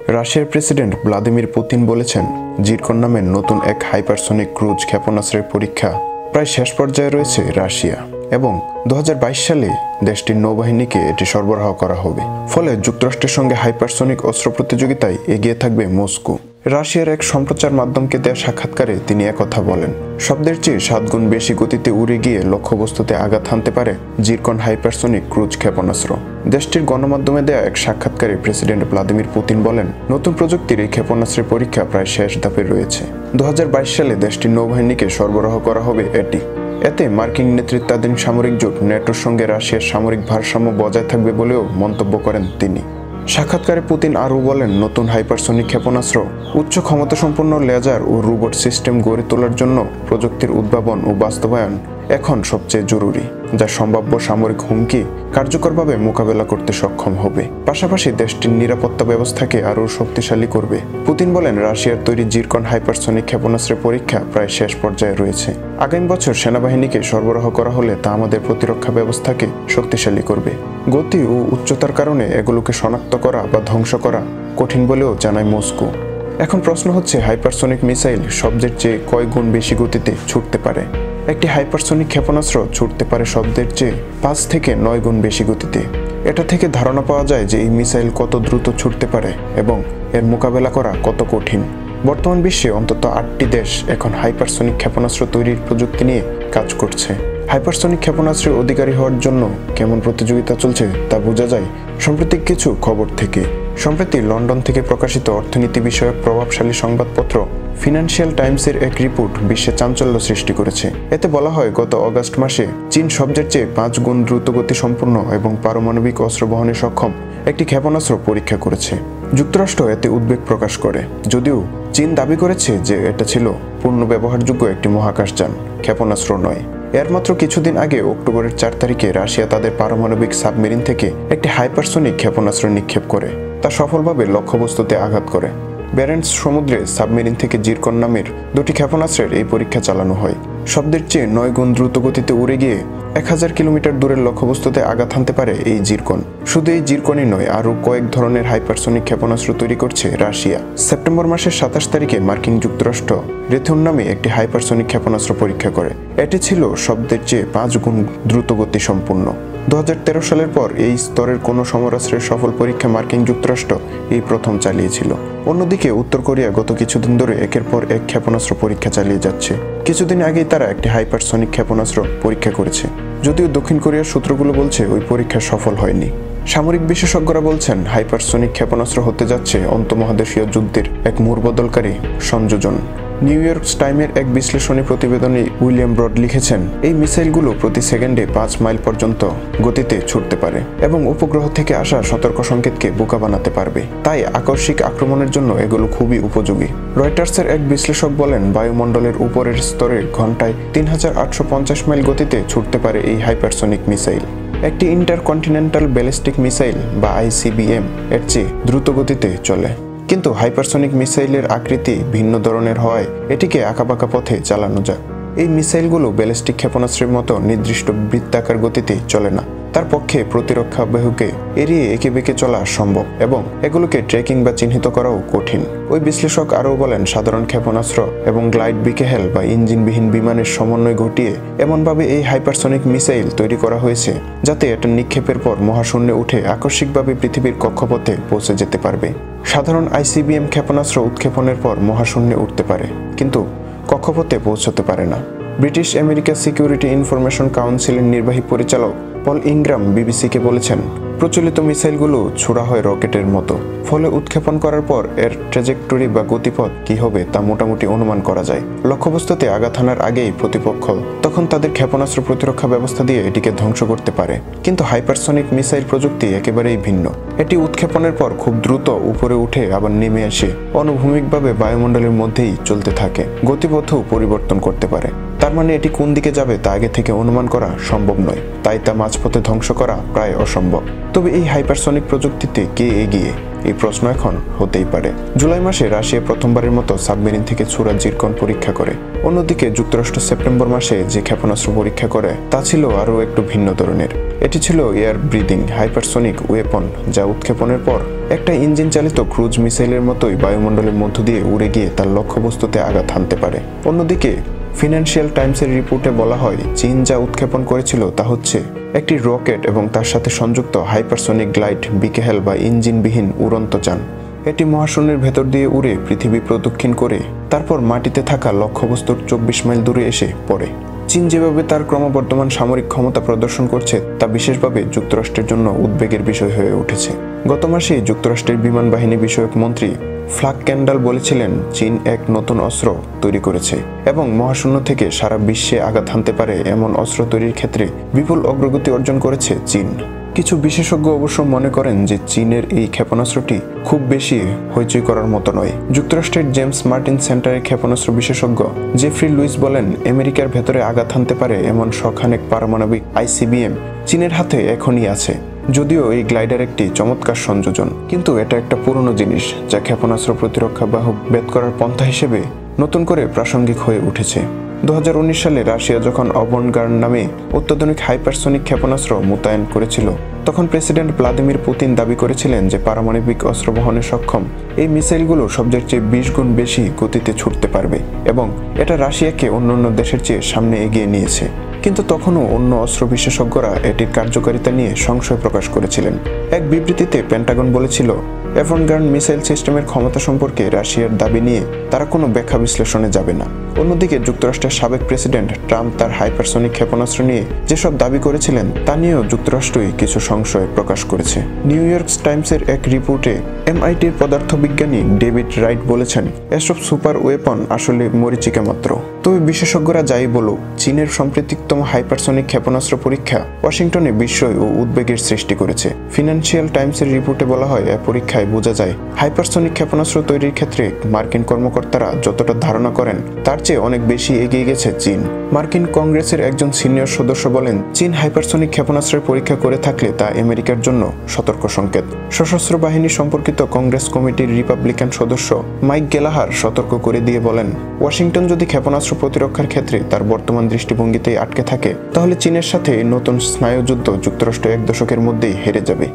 রাশিয়ার president Vladimir Putin বলেছেন, Zircon নামের নতুন এক হাইপারসনিক ক্রুজ ক্ষেপণাস্ত্রের পরীক্ষা প্রায় শেষ পর্যায়ে রয়েছে রাশিয়া এবং দু হাজার বাইশ সালে দেশটির নৌবাহিনীকে এটি সরবরাহ করা হবে। ফলে যুক্তরাষ্ট্রের সঙ্গে হাইপারসনিক অস্ত্র প্রতিযোগিতায় এগিয়ে থাকবে মস্কো। রাশিয়ার এক সম্প্রচার মাধ্যমকে দেয়া সাক্ষাৎকারে তিনি একথা বলেন। শব্দের চেয়ে সাত গুণ বেশি গতিতে উড়ে গিয়ে লক্ষ্যবস্তুতে আঘাত হানতে পারে জিরকন হাইপারসনিক ক্রুজ ক্ষেপণাস্ত্র। দেশটির গণমাধ্যমে দেয়া এক সাক্ষাৎকারে প্রেসিডেন্ট ভ্লাদিমির পুতিন বলেন, নতুন প্রযুক্তির এই ক্ষেপণাস্ত্রের পরীক্ষা প্রায় শেষ ধাপে রয়েছে। দু হাজার বাইশ সালে দেশটির নৌবাহিনীকে সরবরাহ করা হবে এটি। এতে মার্কিন নেতৃত্বাধীন সামরিক জোট, ন্যাটোর সঙ্গে রাশিয়ার সামরিক ভারসাম্য বজায় থাকবে বলেও মন্তব্য করেন তিনি। সাক্ষাৎকারে পুতিন আরও বলেন, নতুন হাইপারসনিক ক্ষেপণাস্ত্র, উচ্চ ক্ষমতাসম্পন্ন লেজার ও রোবট সিস্টেম গড়ে তোলার জন্য প্রযুক্তির উদ্ভাবন ও বাস্তবায়ন এখন সবচেয়ে জরুরি, যা সম্ভাব্য সামরিক হুমকি কার্যকরভাবে মোকাবেলা করতে সক্ষম হবে। পাশাপাশি দেশটির নিরাপত্তা ব্যবস্থাকে আরও শক্তিশালী করবে। পুতিন বলেন, রাশিয়ার তৈরি জিরকন হাইপারসনিক ক্ষেপণাস্ত্রের পরীক্ষা প্রায় শেষ পর্যায়ে রয়েছে। আগামী বছর সেনাবাহিনীকে সরবরাহ করা হলে তা আমাদের প্রতিরক্ষা ব্যবস্থাকে শক্তিশালী করবে। গতি ও উচ্চতার কারণে এগুলোকে শনাক্ত করা বা ধ্বংস করা কঠিন বলেও জানায় মস্কো। এখন প্রশ্ন হচ্ছে, হাইপারসনিক মিসাইল শব্দের চেয়ে কয় গুণ বেশি গতিতে ছুটতে পারে? একটি হাইপারসনিক ক্ষেপণাস্ত্র ছুটতে পারে শব্দের চেয়ে পাঁচ থেকে নয় গুণ বেশি গতিতে। এটা থেকে ধারণা পাওয়া যায় যে এই মিসাইল কত দ্রুত ছুটতে পারে এবং এর মোকাবেলা করা কত কঠিন। বর্তমান বিশ্বে অন্তত আটটি দেশ এখন হাইপারসনিক ক্ষেপণাস্ত্র তৈরির প্রযুক্তি নিয়ে কাজ করছে। হাইপারসনিক ক্ষেপণাস্ত্রের অধিকারী হওয়ার জন্য কেমন প্রতিযোগিতা চলছে তা বোঝা যায় সাম্প্রতিক কিছু খবর থেকে। সম্প্রতি লন্ডন থেকে প্রকাশিত অর্থনীতি বিষয়ক প্রভাবশালী সংবাদপত্র ফিনান্সিয়াল টাইমসের এক রিপোর্ট বিশ্বে চাঞ্চল্য সৃষ্টি করেছে। এতে বলা হয়, গত অগাস্ট মাসে চীন সবচেয়ে চেয়ে পাঁচ গুণ দ্রুতগতি সম্পূর্ণ এবং পারমাণবিক অস্ত্র বহনে সক্ষম একটি ক্ষেপণাস্ত্র পরীক্ষা করেছে। যুক্তরাষ্ট্র এতে উদ্বেগ প্রকাশ করে, যদিও চীন দাবি করেছে যে এটা ছিল পূর্ণ ব্যবহারযোগ্য একটি মহাকাশযান, ক্ষেপণাস্ত্র নয়। এর মাত্র কিছুদিন আগে অক্টোবরের চার তারিখে রাশিয়া তাদের পারমাণবিক সাবমেরিন থেকে একটি হাইপারসনিক ক্ষেপণাস্ত্র নিক্ষেপ করে, তা সফলভাবে লক্ষ্যবস্তুতে আঘাত করে। ব্যারেন্টস সমুদ্রে সাবমেরিন থেকে জিরকন নামের দুটি ক্ষেপণাস্ত্রের এই পরীক্ষা চালানো হয়। শব্দের চেয়ে নয় গুণ দ্রুত গতিতে উড়ে গিয়ে এক হাজার কিলোমিটার দূরের লক্ষ্যবস্তুতে আঘাত হানতে পারে এই জিরকন। শুধু এই জিরকনই নয়, আরও কয়েক ধরনের হাইপারসনিক ক্ষেপণাস্ত্র তৈরি করছে রাশিয়া। সেপ্টেম্বর মাসের সাতাশ তারিখে মার্কিন যুক্তরাষ্ট্র রেথুন নামে একটি হাইপারসনিক ক্ষেপণাস্ত্র পরীক্ষা করে। এটি ছিল শব্দের চেয়ে পাঁচ গুণ দ্রুতগতি সম্পূর্ণ দু হাজার তেরো সালের পর এই স্তরের কোনো সমরাস্ত্রের সফল পরীক্ষা মার্কিন যুক্তরাষ্ট্র এই প্রথম চালিয়েছিল। অন্যদিকে উত্তর কোরিয়া গত কিছুদিন ধরে একের পর এক ক্ষেপণাস্ত্র পরীক্ষা চালিয়ে যাচ্ছে। কিছুদিন আগেই তারা একটি হাইপারসনিক ক্ষেপণাস্ত্র পরীক্ষা করেছে। যদিও দক্ষিণ কোরিয়ার সূত্রগুলো বলছে ওই পরীক্ষা সফল হয়নি। সামরিক বিশেষজ্ঞরা বলছেন, হাইপারসনিক ক্ষেপণাস্ত্র হতে যাচ্ছে অন্তমহাদেশীয় যুদ্ধের এক মূর্বদলকারী সংযোজন। নিউ ইয়র্ক টাইমের এক বিশ্লেষণী প্রতিবেদনে উইলিয়াম ব্রড লিখেছেন, এই মিসাইলগুলো প্রতি সেকেন্ডে পাঁচ মাইল পর্যন্ত গতিতে ছুটতে পারে এবং উপগ্রহ থেকে আসা সতর্ক সংকেতকে বোকা বানাতে পারবে। তাই আকস্মিক আক্রমণের জন্য এগুলো খুবই উপযোগী। রয়টার্সের এক বিশ্লেষক বলেন, বায়ুমণ্ডলের উপরের স্তরে ঘন্টায় তিন হাজার আটশো পঞ্চাশ মাইল গতিতে ছুটতে পারে এই হাইপারসনিক মিসাইল। একটি ইন্টারকন্টিনেন্টাল ব্যালিস্টিক মিসাইল বা আইসিবিএম এর চেয়ে দ্রুত গতিতে চলে। কিন্তু হাইপারসনিক মিসাইলের আকৃতি ভিন্ন ধরনের হওয়ায় এটিকে আঁকাবাঁকা পথে চালানো যায়। এই মিসাইলগুলো ব্যালিস্টিক ক্ষেপণাস্ত্রের মতো নির্দিষ্ট বৃত্তাকার গতিতে চলে না। তার পক্ষে প্রতিরক্ষা বাহুকে এড়িয়ে একে বেঁকে চলা সম্ভব এবং এগুলোকে ট্রেকিং বা চিহ্নিত করাও কঠিন। ওই বিশ্লেষক আরও বলেন, সাধারণ ক্ষেপণাস্ত্র এবং গ্লাইড বিকেহেল বা ইঞ্জিনবিহীন বিমানের সমন্বয় ঘটিয়ে এমনভাবে এই হাইপারসনিক মিসাইল তৈরি করা হয়েছে যাতে এটা নিক্ষেপের পর মহাশূন্যে উঠে আকস্মিকভাবে পৃথিবীর কক্ষপথে পৌঁছে যেতে পারবে। সাধারণ আইসিবিএম ক্ষেপণাস্ত্র উৎক্ষেপণের পর মহাশূন্যে উঠতে পারে, কিন্তু কক্ষপথে পৌঁছতে পারে না। ব্রিটিশ আমেরিকা সিকিউরিটি ইনফরমেশন কাউন্সিলের নির্বাহী পরিচালক পল ইংগ্রাম বিবিসিকে বলেছেন প্রচলিত মিসাইলগুলো ছোড়া হয় রকেটের মতো। ফলে উৎক্ষেপণ করার পর এর ট্রেজেক্টরি বা গতিপথ কি হবে তা মোটামুটি অনুমান করা যায়। লক্ষ্যবস্তুতে আঘাত হানার আগেই প্রতিপক্ষ তখন তাদের ক্ষেপণাস্ত্র প্রতিরক্ষা ব্যবস্থা দিয়ে এটিকে ধ্বংস করতে পারে। কিন্তু হাইপারসনিক মিসাইল প্রযুক্তি একেবারেই ভিন্ন। এটি উৎক্ষেপণের পর খুব দ্রুত উপরে উঠে আবার নেমে আসে অনুভূমিকভাবে বায়ুমণ্ডলের মধ্যেই চলতে থাকে। গতিপথও পরিবর্তন করতে পারে। তার মানে এটি কোন দিকে যাবে তা আগে থেকে অনুমান করা সম্ভব নয়। তাই তা মাঝপথে ধ্বংস করা প্রায় অসম্ভব। তবে এই হাইপারসনিক প্রযুক্তিতে কে এগিয়ে? এই প্রশ্ন এখন হতেই পারে। জুলাই মাসে রাশিয়া প্রথমবারের মতো সাবমেরিন থেকে ছুরা জিরকন পরীক্ষা করে। অন্যদিকে যুক্তরাষ্ট্র সেপ্টেম্বর মাসে যে ক্ষেপণাস্ত্র পরীক্ষা করে, তা ছিল আরও একটু ভিন্ন ধরনের। এটি ছিল এয়ার ব্রিদিং হাইপারসোনিক ওয়েপন, যা উৎক্ষেপণের পর একটা ইঞ্জিন চালিত ক্রুজ মিসাইলের মতোই বায়ুমণ্ডলের মধ্য দিয়ে উড়ে গিয়ে তার লক্ষ্যবস্তুতে আঘাত হানতে পারে। অন্যদিকে ফিনান্সিয়াল টাইমসের রিপোর্টে বলা হয়, চীন যা উৎক্ষেপণ করেছিল তা হচ্ছে একটি রকেট এবং তার সাথে সংযুক্ত হাইপারসোনিক গ্লাইড বিকেহেল বা ইঞ্জিনবিহীন উড়ন্ত যান। এটি মহাশূন্যের ভেতর দিয়ে উড়ে পৃথিবী প্রদক্ষিণ করে, তারপর মাটিতে থাকা লক্ষ্যবস্তুর চব্বিশ মাইল দূরে এসে পড়ে। চীন যেভাবে তার ক্রমবর্ধমান সামরিক ক্ষমতা প্রদর্শন করছে, তা বিশেষভাবে যুক্তরাষ্ট্রের জন্য উদ্বেগের বিষয় হয়ে উঠেছে। গত মাসে যুক্তরাষ্ট্রের বিমান বাহিনী বিষয়ক মন্ত্রী ফ্লাক ক্যান্ডাল বলেছিলেন, চীন এক নতুন অস্ত্র তৈরি করেছে এবং মহাশূন্য থেকে সারা বিশ্বে আঘাত হানতে পারে এমন অস্ত্র তৈরির ক্ষেত্রে বিপুল অগ্রগতি অর্জন করেছে চীন। কিছু বিশেষজ্ঞ অবশ্য মনে করেন যে চীনের এই ক্ষেপণাস্ত্রটি খুব বেশি হইচই করার মতো নয়। যুক্তরাষ্ট্রের জেমস মার্টিন সেন্টারের ক্ষেপণাস্ত্র বিশেষজ্ঞ জেফ্রি লুইস বলেন, আমেরিকার ভেতরে আঘাত হানতে পারে এমন শখানেক পারমাণবিক আইসিবিএম চীনের হাতে এখনই আছে। যদিও এই গ্লাইডার একটি চমৎকার সংযোজন, কিন্তু এটা একটা পুরনো জিনিস যা ক্ষেপণাস্ত্র প্রতিরক্ষা বাহক বেদ করার পন্থা হিসেবে নতুন করে প্রাসঙ্গিক হয়ে উঠেছে। দু হাজার উনিশ সালে রাশিয়া যখন অবনগার্ড নামে অত্যাধুনিক হাইপারসনিক ক্ষেপণাস্ত্র মোতায়েন করেছিল, তখন প্রেসিডেন্ট ভ্লাদিমির পুতিন দাবি করেছিলেন যে পারমাণবিক অস্ত্র বহনে সক্ষম এই মিসাইলগুলো সবচেয়ে চেয়ে বিশ গুণ বেশি গতিতে ছুটতে পারবে এবং এটা রাশিয়াকে অন্যান্য দেশের চেয়ে সামনে এগিয়ে নিয়েছে। কিন্তু তখনও অন্য অস্ত্র বিশেষজ্ঞরা এটির কার্যকারিতা নিয়ে সংশয় প্রকাশ করেছিলেন। এক বিবৃতিতে পেন্টাগন বলেছিল এভনগার্ন মিসাইল সিস্টেমের ক্ষমতা সম্পর্কে রাশিয়ার দাবি নিয়ে তারা কোনো ব্যাখ্যা বিশ্লেষণে যাবে না। অন্যদিকে যুক্তরাষ্ট্রের সাবেক প্রেসিডেন্ট ট্রাম্প তার হাইপারসনিক ক্ষেপণাস্ত্র নিয়ে যেসব দাবি করেছিলেন, তা নিয়েও যুক্তরাষ্ট্রই কিছু সংশয় প্রকাশ করেছে। নিউ ইয়র্ক টাইমসের এক রিপোর্টে এমআইটির পদার্থবিজ্ঞানী ডেভিড রাইট বলেছেন, এসব সুপার ওয়েপন আসলে মরিচিকা মাত্র তবে বিশেষজ্ঞরা যাই বলুক, চীনের সম্প্রীতিকতম হাইপারসনিক ক্ষেপণাস্ত্র পরীক্ষা ওয়াশিংটনে বিস্ময় ও উদ্বেগের সৃষ্টি করেছে। ফিনান্সিয়াল টাইমসের রিপোর্টে বলা হয় পরীক্ষায় বোঝা যায়, হাইপারসনিক ক্ষেপণাস্ত্র তৈরির ক্ষেত্রে মার্কিন কর্মকর্তারা যতটা ধারণা করেন, তার চেয়ে অনেক বেশি এগিয়ে গেছে চীন। মার্কিন কংগ্রেসের একজন সিনিয়র সদস্য বলেন, চীন হাইপারসনিক ক্ষেপণাস্ত্রের পরীক্ষা করে থাকলে তা আমেরিকার জন্য সতর্ক সংকেত। সশস্ত্র বাহিনী সম্পর্কিত কংগ্রেস কমিটির রিপাবলিকান সদস্য মাইক গেলাহার সতর্ক করে দিয়ে বলেন, ওয়াশিংটন যদি ক্ষেপণাস্ত্র প্রতিরক্ষার ক্ষেত্রে তার বর্তমান দৃষ্টিভঙ্গিতেই আটকে থাকে, তাহলে চীনের সাথে নতুন স্নায়ুযুদ্ধ যুক্তরাষ্ট্র এক দশকের মধ্যেই হেরে যাবে।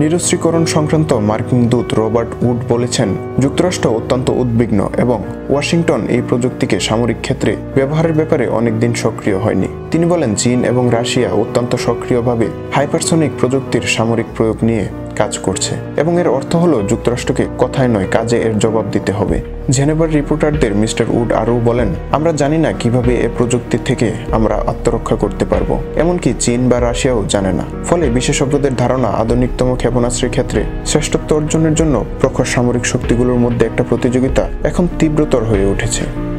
নিরস্ত্রীকরণ সংক্রান্ত মার্কিন দূত রবার্ট উড বলেছেন, যুক্তরাষ্ট্র অত্যন্ত উদ্বিগ্ন এবং ওয়াশিংটন এই প্রযুক্তিকে সামরিক ক্ষেত্রে ব্যবহারের ব্যাপারে অনেকদিন সক্রিয় হয়নি। তিনি বলেন, চীন এবং রাশিয়া অত্যন্ত সক্রিয়ভাবে হাইপারসনিক প্রযুক্তির সামরিক প্রয়োগ নিয়ে কাজ করছে এবং এর অর্থ হলো যুক্তরাষ্ট্রকে কথায় নয়, কাজে এর জবাব দিতে হবে। জেনেভার রিপোর্টারদের মিস্টার উড আরও বলেন, আমরা জানি না কীভাবে এ প্রযুক্তি থেকে আমরা আত্মরক্ষা করতে পারব। এমনকি চীন বা রাশিয়াও জানে না। ফলে বিশেষজ্ঞদের ধারণা আধুনিকতম ক্ষেপণাস্ত্রের ক্ষেত্রে শ্রেষ্ঠত্ব অর্জনের জন্য প্রখর সামরিক শক্তিগুলোর মধ্যে একটা প্রতিযোগিতা এখন তীব্রতর হয়ে উঠেছে।